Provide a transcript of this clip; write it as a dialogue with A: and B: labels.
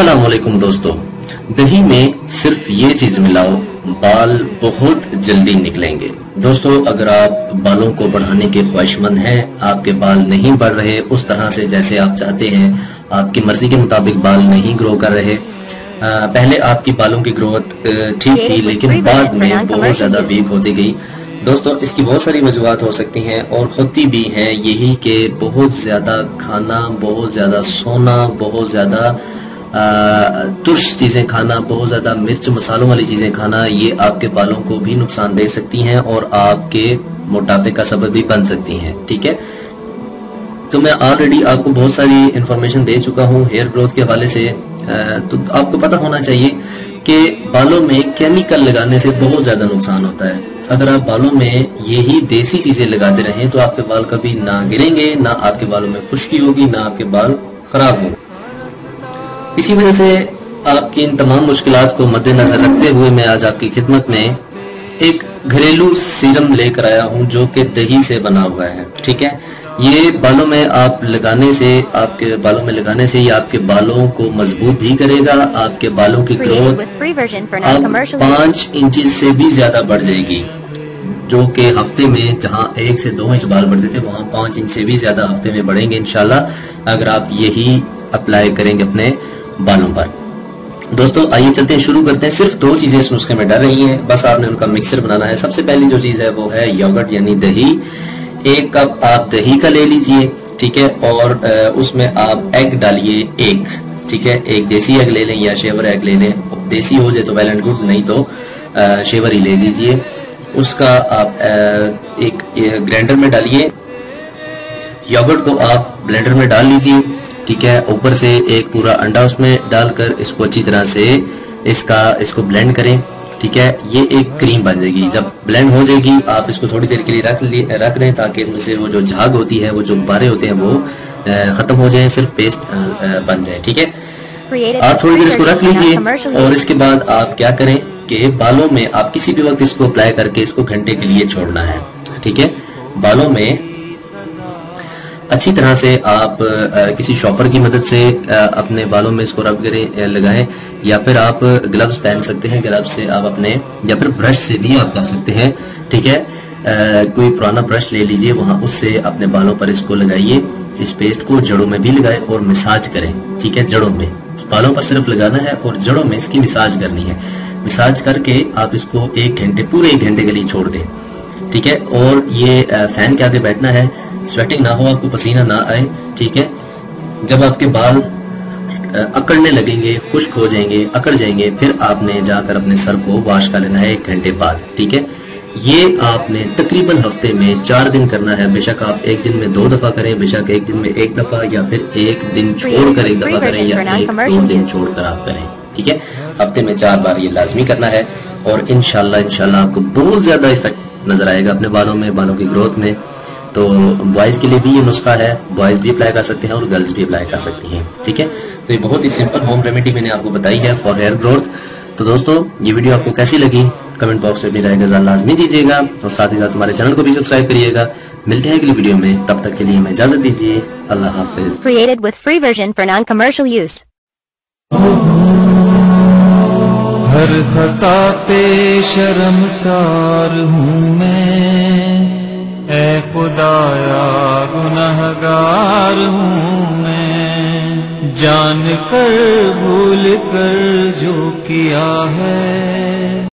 A: السلام علیکم دوستو۔ دہی میں صرف یہ چیز ملاؤ، بال بہت جلدی نکلیں گے۔ دوستو، اگر آپ بالوں کو بڑھانے کے خواہش مند ہیں، آپ کے بال نہیں بڑھ رہے اس طرح سے جیسے آپ چاہتے ہیں، آپ کی مرضی کے مطابق بال نہیں گرو کر رہے۔ پہلے آپ کی بالوں کی گروتھ ٹھیک تھی، لیکن بعد میں بہت زیادہ ویک ہوتی گئی۔ دوستو، اس کی بہت ساری وجوہات ہو سکتی ہیں اور ہوتی بھی ہیں۔ یہی کہ بہت زیادہ کھانا، بہت زیادہ سونا، بہت زیادہ ترش چیزیں کھانا، بہت زیادہ مرچ مسالوں والی چیزیں کھانا، یہ آپ کے بالوں کو بھی نقصان دے سکتی ہیں اور آپ کے موٹاپے کا سبب بھی بن سکتی ہیں، ٹھیک ہے؟ تو میں آلریڈی آپ کو بہت ساری انفارمیشن دے چکا ہوں ہیئر گروتھ کے حوالے سے تو آپ کو پتہ ہونا چاہیے کہ بالوں میں کیمیکل لگانے سے بہت زیادہ نقصان ہوتا ہے۔ اگر آپ بالوں میں یہی دیسی چیزیں لگاتے رہیں تو آپ کے بال کبھی نہ گریں گے، نہ آپ کے بالوں میں خشکی ہوگی، نہ آپ کے بال خراب ہوں اسی وجہ سے آپ کی ان تمام مشکلات کو مد نظر رکھتے ہوئے میں آج آپ کی خدمت میں ایک گھریلو سیرم لے کر آیا ہوں جو کہ دہی سے بنا ہوا ہے ٹھیک ہے؟ یہ بالوں میں آپ لگانے سے آپ کے بالوں میں لگانے سے یہ آپ کے بالوں کو مضبوط بھی کرے گا آپ کے بالوں کی گروتھ پانچ انچز سے بھی زیادہ بڑھ جائے گی۔ جو کہ ہفتے میں جہاں ایک سے دو انچ بال بڑھتے تھے وہاں پانچ انچ سے بھی زیادہ ہفتے میں بڑھیں گے انشاءاللہ۔ اگر آپ یہی اپلائی کریں گے اپنے بالوں پر۔ دوستو، آئیے چلتے ہیں، شروع کرتے ہیں۔ صرف دو چیزیں اس نسخے میں ڈر رہی ہیں۔ بس آپ نے ان کا مکسر بنانا ہے۔ سب سے پہلی جو چیز ہے وہ ہے یوگٹ یعنی دہی۔ ایک کپ آپ دہی کا لے لیجیے، ٹھیک ہے؟ اور اس میں آپ ایگ ڈالیے، ایک۔ ٹھیک ہے؟ ایک دیسی ایگ لے لیں یا شیور ایگ لے لیں۔ دیسی ہو جائے تو ویل اینڈ گڈ نہیں تو شیور ہی لے لیجیے۔ اس کا آپ ایک گرینڈر میں ڈالیے۔ یوگٹ کو آپ بلینڈر میں ڈال لیجیے۔ ٹھیک ہے اوپر سے ایک پورا انڈا اس میں ڈال کر اس کو اچھی طرح سے اس کا اس کو بلینڈ کریں ٹھیک ہے؟ یہ ایک کریم بن جائے گی۔ جب بلینڈ ہو جائے گی آپ اس کو تھوڑی دیر کے لیے رکھ رکھ دیں تاکہ اس میں سے وہ جو جھاگ ہوتی ہے وہ جو بارے ہوتے ہیں وہ ختم ہو جائیں صرف پیسٹ بن جائے ٹھیک ہے؟ آپ تھوڑی دیر اس کو رکھ لیجیے اور اس کے بعد آپ کیا کریں کہ بالوں میں آپ کسی بھی وقت اس کو اپلائی کر کے اس کو گھنٹے کے لیے چھوڑنا ہے ٹھیک ہے؟ بالوں میں اچھی طرح سے آپ کسی شاپر کی مدد سے اپنے بالوں میں اس کو رب کریں لگائیں، یا پھر آپ گلوز پہن سکتے ہیں گلوز سے آپ اپنے، یا پھر برش سے بھی آپ کر سکتے ہیں، ٹھیک ہے؟ کوئی پرانا برش لے لیجیے، وہاں اس سے اپنے بالوں پر اس کو لگائیے، اس پیسٹ کو جڑوں میں بھی لگائیں اور مساج کریں، ٹھیک ہے؟ جڑوں میں، بالوں پر صرف لگانا ہے اور جڑوں میں اس کی مساج کرنی ہے، مساج کر کے آپ اس کو ایک گھنٹے، پورے ایک گھنٹے کے لیے چھوڑ دیں، ٹھیک ہے؟ اور یہ فین کے آگے بیٹھنا ہے سویٹنگ نہ ہو آپ کو پسینہ نہ آئے ٹھیک ہے؟ جب آپ کے بال اکڑنے لگیں گے خشک ہو جائیں گے اکڑ جائیں گے پھر آپ نے جا کر اپنے سر کو واش کر لینا ہے ایک گھنٹے بعد ٹھیک ہے؟ یہ آپ نے تقریباً ہفتے میں چار دن کرنا ہے۔ بے شک آپ ایک دن میں دو دفعہ کریں بے شک ایک دن میں ایک دفعہ یا پھر ایک دن چھوڑ کر ایک دفعہ کریں یا ایک دو دن چھوڑ کر آپ کریں ٹھیک ہے؟ ہفتے میں چار بار یہ لازمی کرنا ہے اور انشاءاللہ انشاءاللہ آپ کو بہت زیادہ افیکٹ نظر آئے گا اپنے بالوں میں بالوں کی گروتھ میں۔ تو بوائز کے لیے بھی یہ نسخہ ہے۔ بوائز بھی اپلائی کر سکتے ہیں اور گرلز بھی اپلائی کر سکتی ہیں۔ ٹھیک ہے؟ تو یہ بہت ہی سمپل ہوم ریمیڈی میں نے آپ کو بتائی ہے فار ہیئر گروتھ تو دوستو یہ ویڈیو آپ کو کیسی لگی؟ کمنٹ باکس میں اپنی رائے گزار لازمی دیجیے گا۔ اور ساتھ ہی ساتھ ہمارے چینل کو بھی سبسکرائب کریے گا۔ ملتے ہیں اگلی ویڈیو میں۔ تب تک کے لیے ہمیں اجازت دیجیے اللہ حافظ۔
B: Created with free version for non-commercial use.
C: ہر خطا پہ شرمسار ہوں میں۔ اے خدایا گنہگار ہوں میں۔ جان کر بھول کر جو کیا ہے۔